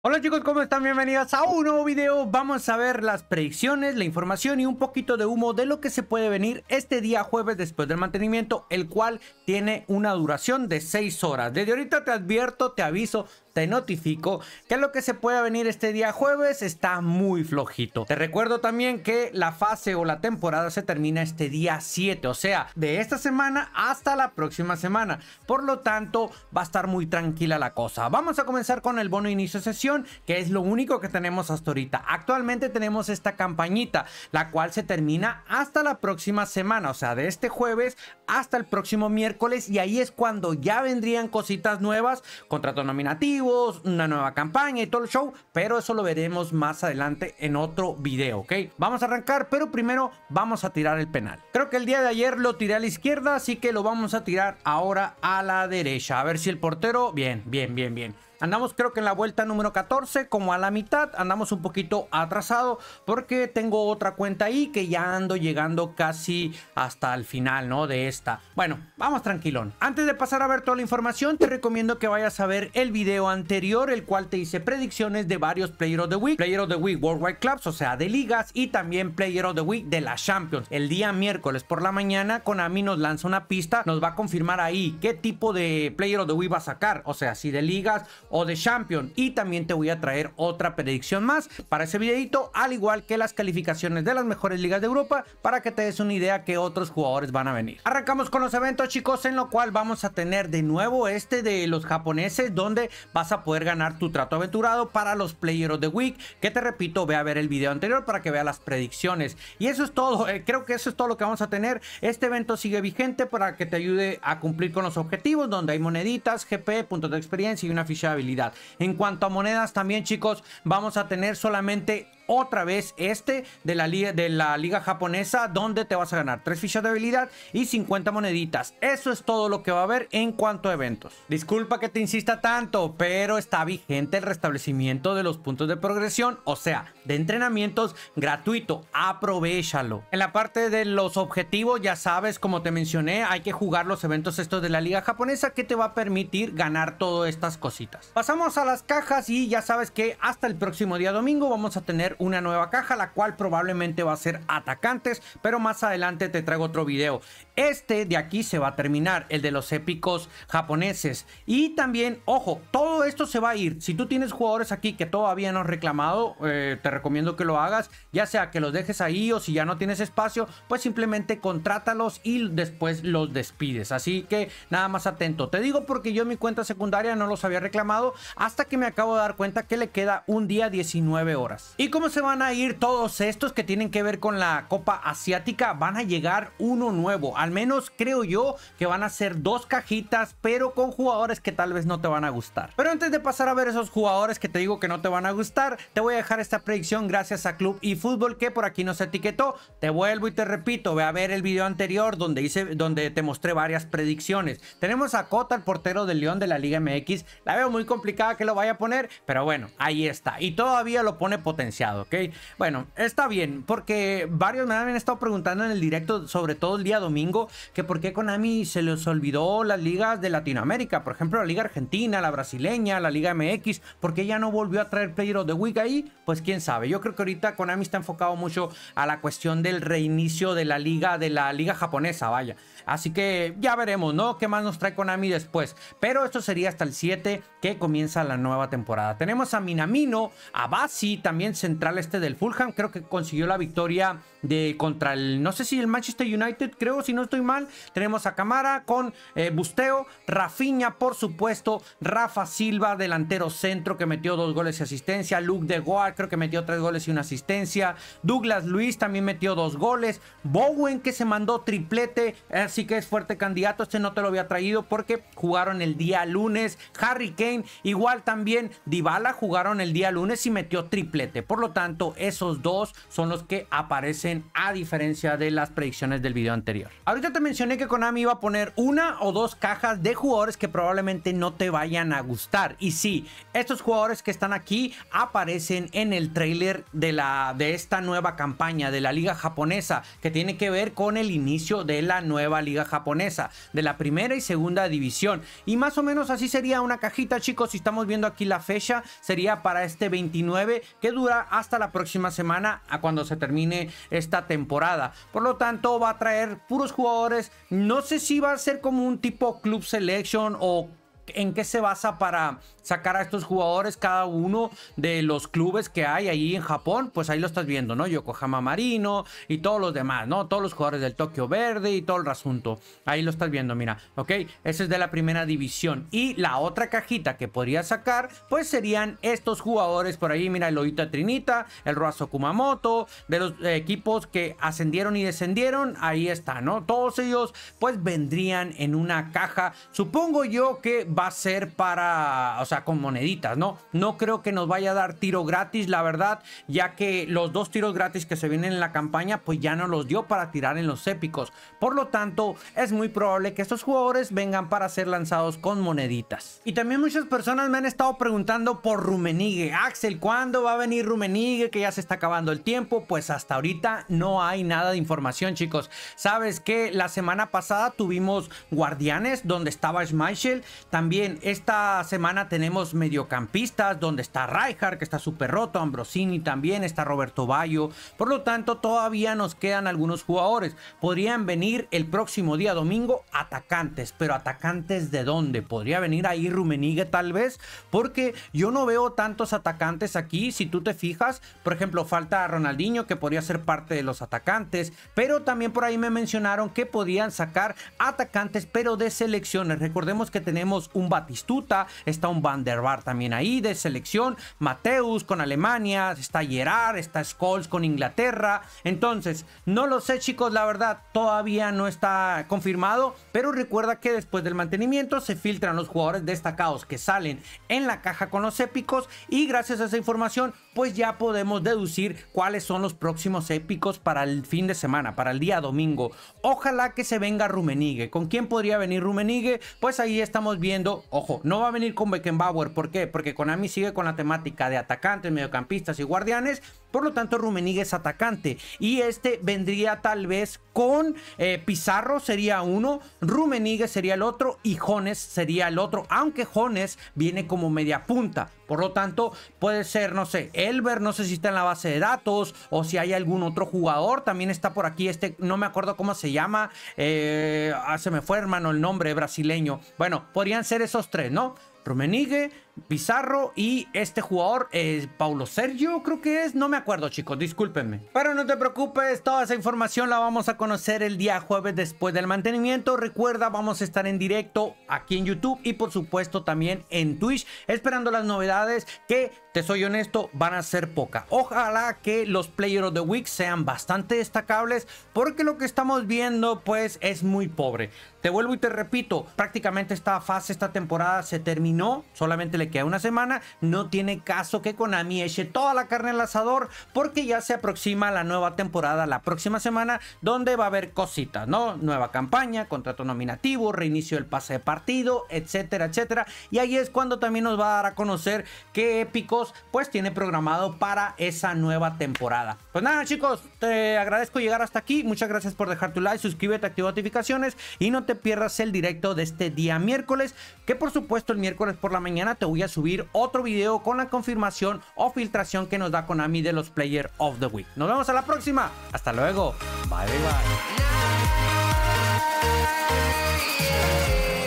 Hola chicos, ¿cómo están? Bienvenidos a un nuevo video. Vamos a ver las predicciones, la información y un poquito de humo de lo que se puede venir este día jueves después del mantenimiento, el cual tiene una duración de 6 horas. Desde ahorita te advierto, te aviso, te notifico que lo que se puede venir este día jueves está muy flojito. Te recuerdo también que la fase o la temporada se termina este día 7, o sea, de esta semana hasta la próxima semana. Por lo tanto, va a estar muy tranquila la cosa. Vamos a comenzar con el bono inicio sesión, que es lo único que tenemos hasta ahorita. Actualmente tenemos esta campañita, la cual se termina hasta la próxima semana, o sea, de este jueves hasta el próximo miércoles y ahí es cuando ya vendrían cositas nuevas, contrato nominativo, una nueva campaña y todo el show, pero eso lo veremos más adelante en otro video, ¿ok? Vamos a arrancar, pero primero vamos a tirar el penal. Creo que el día de ayer lo tiré a la izquierda, así que lo vamos a tirar ahora a la derecha. A ver si el portero... Bien, bien, bien, bien. Andamos creo que en la vuelta número 14, como a la mitad, andamos un poquito atrasado porque tengo otra cuenta ahí que ya ando llegando casi hasta el final, ¿no? De esta. Bueno, vamos tranquilón. Antes de pasar a ver toda la información, te recomiendo que vayas a ver el video anterior, el cual te hice predicciones de varios Player of the Week, Player of the Week Worldwide Clubs, o sea, de ligas, y también Player of the Week de la Champions. El día miércoles por la mañana, Konami nos lanza una pista, nos va a confirmar ahí qué tipo de Player of the Week va a sacar, o sea, si de ligas o de Champion. Y también te voy a traer otra predicción más para ese videito, al igual que las calificaciones de las mejores ligas de Europa, para que te des una idea que otros jugadores van a venir. Arrancamos con los eventos, chicos, en lo cual vamos a tener de nuevo este de los japoneses, donde vas a poder ganar tu trato aventurado para los Player of the Week, que te repito, ve a ver el video anterior para que vea las predicciones. Y eso es todo, eh, creo que eso es todo lo que vamos a tener. Este evento sigue vigente para que te ayude a cumplir con los objetivos, donde hay moneditas, GP, puntos de experiencia y una ficha de En cuanto a monedas también chicos, vamos a tener solamente otra vez este de la, liga, de la liga japonesa donde te vas a ganar 3 fichas de habilidad y 50 moneditas. Eso es todo lo que va a haber en cuanto a eventos. Disculpa que te insista tanto, pero está vigente el restablecimiento de los puntos de progresión, o sea, de entrenamientos gratuito. Aprovechalo. En la parte de los objetivos, ya sabes, como te mencioné, hay que jugar los eventos estos de la liga japonesa que te va a permitir ganar todas estas cositas. Pasamos a las cajas y ya sabes que hasta el próximo día domingo vamos a tener una nueva caja, la cual probablemente va a ser atacantes, pero más adelante te traigo otro video. Este de aquí se va a terminar, el de los épicos japoneses. Y también, ojo, todo esto se va a ir. Si tú tienes jugadores aquí que todavía no han reclamado, eh, te recomiendo que lo hagas, ya sea que los dejes ahí o si ya no tienes espacio, pues simplemente contrátalos y después los despides. Así que nada más atento. Te digo porque yo en mi cuenta secundaria no los había reclamado hasta que me acabo de dar cuenta que le queda un día 19 horas. Y como se van a ir todos estos que tienen que ver con la Copa Asiática? Van a llegar uno nuevo. Al menos creo yo que van a ser dos cajitas, pero con jugadores que tal vez no te van a gustar. Pero antes de pasar a ver esos jugadores que te digo que no te van a gustar, te voy a dejar esta predicción gracias a Club y Fútbol que por aquí nos etiquetó. Te vuelvo y te repito, ve a ver el video anterior donde hice, donde te mostré varias predicciones. Tenemos a Cota, el portero del León de la Liga MX. La veo muy complicada que lo vaya a poner, pero bueno, ahí está. Y todavía lo pone potenciado. ¿Ok? Bueno, está bien, porque varios me habían estado preguntando en el directo, sobre todo el día domingo, que por qué Konami se les olvidó las ligas de Latinoamérica, por ejemplo, la Liga Argentina, la brasileña, la Liga MX, porque ya no volvió a traer Player of the Week ahí, pues quién sabe. Yo creo que ahorita Konami está enfocado mucho a la cuestión del reinicio de la liga, de la liga japonesa, vaya. Así que ya veremos, ¿no? ¿Qué más nos trae Konami después? Pero esto sería hasta el 7 que comienza la nueva temporada. Tenemos a Minamino, a Basi, también central este del Fulham. Creo que consiguió la victoria de contra el, no sé si el Manchester United, creo, si no estoy mal. Tenemos a Camara con eh, Busteo, Rafinha, por supuesto, Rafa Silva, delantero centro, que metió dos goles y asistencia. Luke de Goa, creo que metió tres goles y una asistencia. Douglas Luis también metió dos goles. Bowen, que se mandó triplete sí que es fuerte candidato. Este no te lo había traído porque jugaron el día lunes. Harry Kane, igual también Dybala jugaron el día lunes y metió triplete. Por lo tanto, esos dos son los que aparecen a diferencia de las predicciones del video anterior. Ahorita te mencioné que Konami iba a poner una o dos cajas de jugadores que probablemente no te vayan a gustar. Y sí, estos jugadores que están aquí aparecen en el trailer de, la, de esta nueva campaña de la liga japonesa que tiene que ver con el inicio de la nueva liga japonesa, de la primera y segunda división. Y más o menos así sería una cajita, chicos. Si estamos viendo aquí la fecha, sería para este 29 que dura hasta la próxima semana a cuando se termine esta temporada. Por lo tanto, va a traer puros jugadores. No sé si va a ser como un tipo Club Selection o en qué se basa para sacar a estos jugadores cada uno de los clubes que hay ahí en Japón, pues ahí lo estás viendo, ¿no? Yokohama Marino y todos los demás, ¿no? Todos los jugadores del Tokio Verde y todo el asunto. Ahí lo estás viendo, mira, ¿ok? Ese es de la primera división. Y la otra cajita que podría sacar, pues serían estos jugadores por ahí, mira, el Oita Trinita, el Roazo Kumamoto, de los equipos que ascendieron y descendieron, ahí está, ¿no? Todos ellos, pues vendrían en una caja. Supongo yo que va a ser para, o sea, con moneditas, ¿no? No creo que nos vaya a dar tiro gratis, la verdad, ya que los dos tiros gratis que se vienen en la campaña, pues ya no los dio para tirar en los épicos. Por lo tanto, es muy probable que estos jugadores vengan para ser lanzados con moneditas. Y también muchas personas me han estado preguntando por Rumenigue. Axel, ¿cuándo va a venir Rumenigue? Que ya se está acabando el tiempo. Pues hasta ahorita no hay nada de información, chicos. Sabes que la semana pasada tuvimos Guardianes, donde estaba Schmeichel. También esta semana tenemos mediocampistas, donde está Rijkaard, que está súper roto, Ambrosini también, está Roberto Bayo. Por lo tanto, todavía nos quedan algunos jugadores. Podrían venir el próximo día domingo atacantes, pero atacantes de dónde? Podría venir ahí Rumenigue tal vez, porque yo no veo tantos atacantes aquí. Si tú te fijas, por ejemplo, falta Ronaldinho, que podría ser parte de los atacantes, pero también por ahí me mencionaron que podían sacar atacantes, pero de selecciones. Recordemos que tenemos un Batistuta, está un Van der Bar también ahí de selección, Mateus con Alemania, está Gerard, está Scholes con Inglaterra. Entonces, no lo sé chicos, la verdad todavía no está confirmado, pero recuerda que después del mantenimiento se filtran los jugadores destacados que salen en la caja con los épicos y gracias a esa información pues ya podemos deducir cuáles son los próximos épicos para el fin de semana, para el día domingo. Ojalá que se venga Rumenigue. ¿Con quién podría venir Rumenigue? Pues ahí estamos viendo, ojo, no va a venir con Beckenbauer. ¿Por qué? Porque Konami sigue con la temática de atacantes, mediocampistas y guardianes. Por lo tanto, Rumenigue es atacante. Y este vendría tal vez con eh, Pizarro, sería uno. Rumenigue sería el otro. Y Jones sería el otro. Aunque Jones viene como media punta. Por lo tanto, puede ser, no sé, Elber, no sé si está en la base de datos o si hay algún otro jugador. También está por aquí este, no me acuerdo cómo se llama. Eh, ah, se me fue, hermano, el nombre brasileño. Bueno, podrían ser esos tres, ¿no? Rumenigue, Pizarro y este jugador, es Paulo Sergio, creo que es, no me acuerdo chicos, discúlpenme. Pero no te preocupes, toda esa información la vamos a conocer el día jueves después del mantenimiento. Recuerda, vamos a estar en directo aquí en YouTube y por supuesto también en Twitch, esperando las novedades que, soy honesto, van a ser poca. Ojalá que los Player of the Week sean bastante destacables porque lo que estamos viendo pues es muy pobre. Te vuelvo y te repito, prácticamente esta fase, esta temporada se terminó, solamente le que a una semana, no tiene caso que Konami eche toda la carne al asador porque ya se aproxima la nueva temporada la próxima semana donde va a haber cositas, ¿no? Nueva campaña, contrato nominativo, reinicio del pase de partido, etcétera, etcétera. Y ahí es cuando también nos va a dar a conocer qué épicos pues tiene programado para esa nueva temporada. Pues nada chicos, te agradezco llegar hasta aquí. Muchas gracias por dejar tu like, suscríbete, activa notificaciones y no te pierdas el directo de este día miércoles, que por supuesto el miércoles por la mañana te voy a subir otro video con la confirmación o filtración que nos da Konami de los Player of the Week. Nos vemos a la próxima. Hasta luego. Bye, bye, bye.